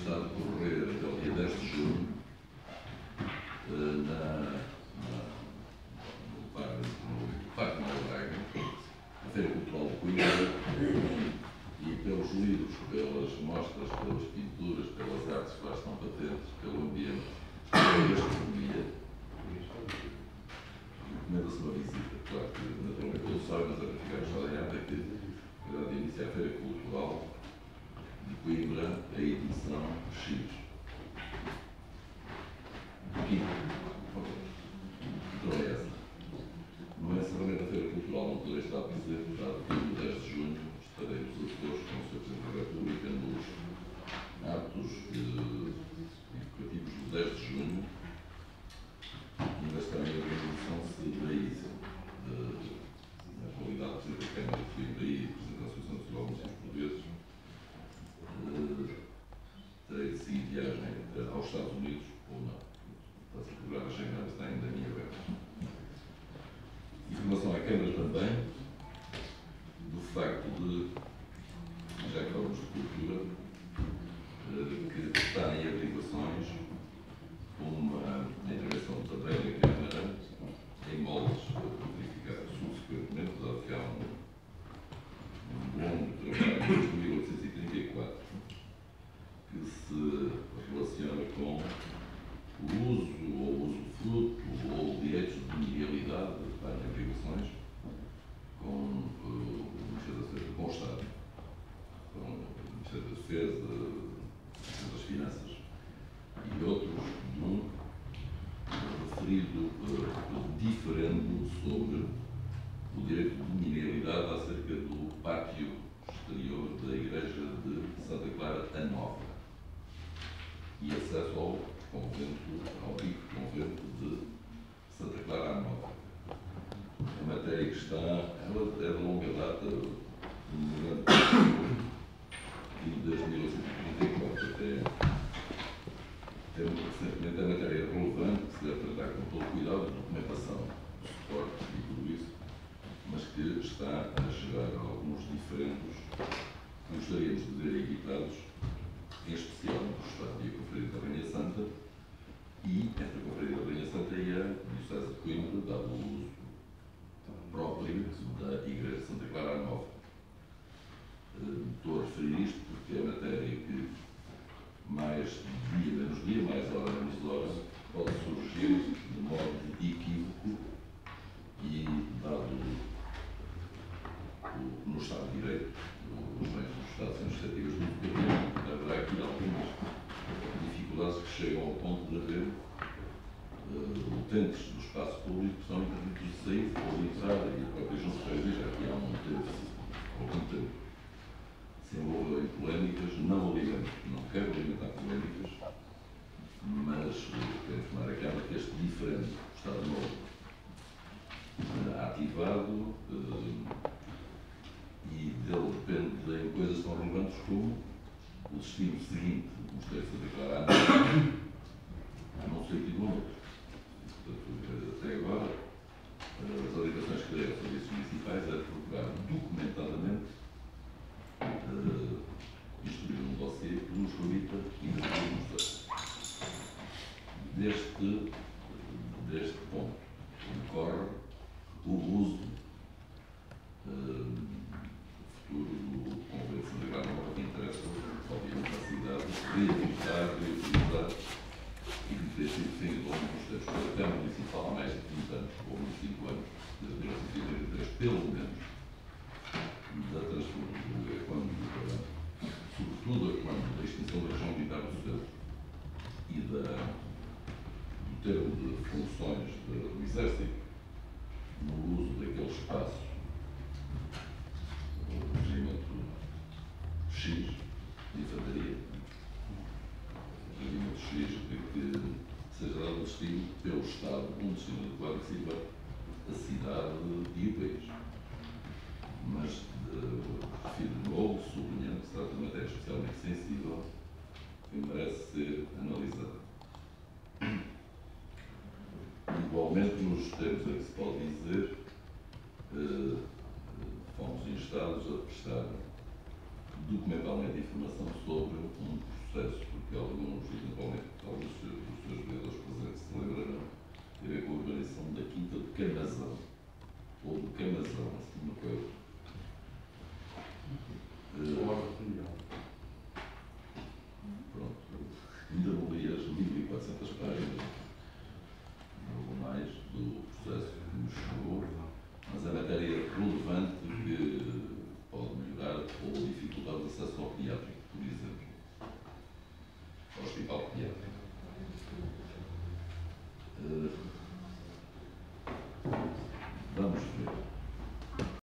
está a decorrer até o dia 10 de junho na, na, no Parque no Parque Braga, a Feira Cultural de Coimbra, e pelos livros, pelas mostras, pelas pinturas, pelas artes que lá estão patentes, pelo ambiente, pela gastronomia. Recomenda-se uma visita, claro que naturalmente todos sabem, mas a ficar estranhado é que terá de iniciar a Feira Cultural Coimbra, a edição X. Quinto. Então é essa. No encerramento da Feira Cultural não poderei estar presente, dado que no 10 de junho estaremos a todos com o Sr. Presidente da República nos atos eh, educativos do 10 de junho e esta é a minha organização se daí, na qualidade de Presidente da Câmara de Coimbra e Presidente da Associação Nacional de Municípios Portugueses, eh, terei de seguir viagem eh, aos Estados Unidos ou não. Está-se a procurar a Schengen, está ainda em aberto. Informação à Câmara também do facto de, já que falamos de cultura, eh, que está em averiguações uma intervenção da Andréia Câmara em moldes verificados subsequentemente, dado que há um, um longo trabalho de 1834 que se relaciona com o uso ou usufruto ou direitos de mineralidade para averiguações com uh, o Ministério da Defesa, com o Estado, com o Ministério da Defesa, o Ministério das Finanças e outros, num referido uh, diferendo sobre o direito de mineralidade acerca do pátio exterior da Igreja de Santa Clara a Nova e acesso ao convento, ao rico convento de Santa Clara a Nova. A matéria está, ela é de longa data, e desde 1934 até, até muito recentemente, a matéria é relevante, que se deve tratar com todo cuidado, a documentação, suporte e tudo isso, mas que está a gerar alguns diferendos que gostaríamos de ver evitados, em especial no Estado e a Conferência da Rainha Santa, e entre a Conferência da Rainha Santa e a Diocese de Coimbra, dado o uso próprio da Igreja de Santa Clara Nova. Eh, Estou a referir isto porque é matéria que mais dia menos dia, mais hora menos hora, pode surgir de modo equívoco e dado o, no Estado de Direito, os meios do Estado são iniciativas do governo, haverá aqui algumas que chegam ao ponto de haver uh, utentes do espaço público que são impedidos de sair de entrar e a própria João Ferreira já que há um tempo, algum tempo, se envolveu em polémicas, não alimentar, não quero alimentar polémicas, mas uh, quero informar Câmara que este diferente Estado Novo uh, ativado e dele em coisas tão relevantes como o destino seguinte, como está a declarar, não sei que do Portanto, até agora, as orientações que dei aos serviços municipais é procurar documentadamente uh, instruir um dossiê que nos permita identificar deste, deste ponto decorre o uso uh, futuro do Convento de Granada que interessa, obviamente, a cidade de reeditar, reutilizar e que ter sido feito ao longo dos Câmara Municipal há mais de 30 anos, ou 25 anos, desde 1983, pelo menos, da transformação, quando, sobretudo quando da extinção da região militar do Centro e da, do termo de funções do Exército no uso daquele espaço o regimento X de infantaria, o regimento X de que destino pelo Estado, um destino adequado que sirva a cidade e o país. Mas uh, de novo, sublinhando que se trata de matéria especialmente sensível que merece ser analisada. Igualmente, nos termos em que se pode dizer, uh, fomos instados a prestar documentalmente informação sobre um processo que alguns, eventualmente,